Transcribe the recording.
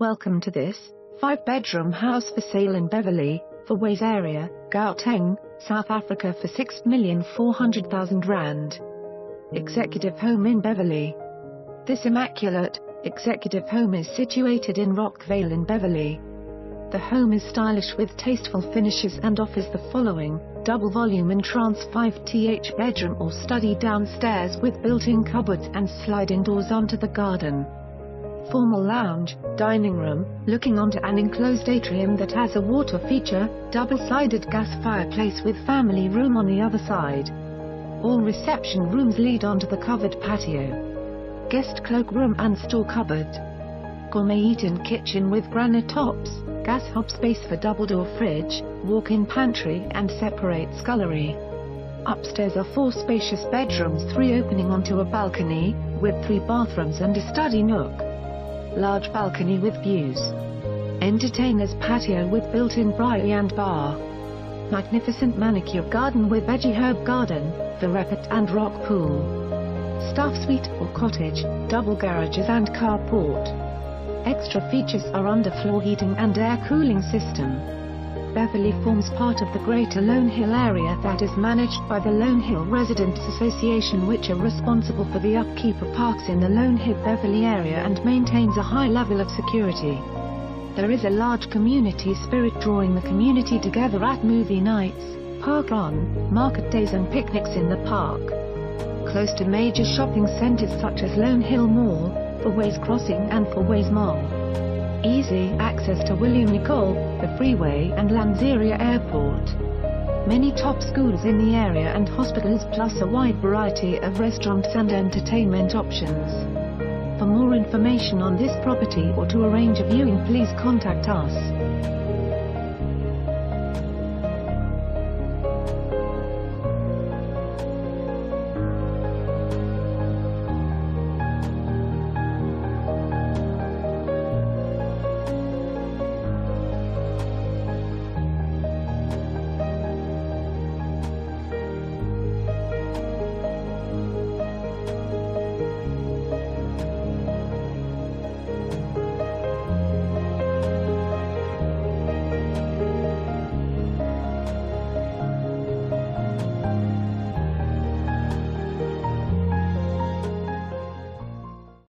Welcome to this five-bedroom house for sale in Beverley, Fourways area, Gauteng, South Africa for 6,400,000 rand. Executive home in Beverley. This immaculate, executive home is situated in Rockvale in Beverley. The home is stylish with tasteful finishes and offers the following, double volume entrance 5th bedroom or study downstairs with built-in cupboards and sliding doors onto the garden formal lounge, dining room, looking onto an enclosed atrium that has a water feature, double-sided gas fireplace with family room on the other side. All reception rooms lead onto the covered patio. Guest cloakroom and store cupboard. Gourmet eat-in kitchen with granite tops, gas hob space for double-door fridge, walk-in pantry and separate scullery. Upstairs are four spacious bedrooms three opening onto a balcony, with three bathrooms and a study nook large balcony with views. Entertainer's patio with built-in braai and bar. Magnificent manicure garden with veggie herb garden, the Rapid and rock pool. Staff suite or cottage, double garages and carport. Extra features are underfloor heating and air cooling system. Beverley forms part of the Greater Lone Hill area that is managed by the Lone Hill Residents Association which are responsible for the upkeep of parks in the Lone Hill Beverley area and maintains a high level of security. There is a large community spirit drawing the community together at movie nights, park run, market days and picnics in the park. Close to major shopping centers such as Lone Hill Mall, Fourways Crossing and Fourways Mall easy access to William Nicol, the freeway and Lanseria Airport. Many top schools in the area and hospitals plus a wide variety of restaurants and entertainment options. For more information on this property or to arrange a viewing please contact us.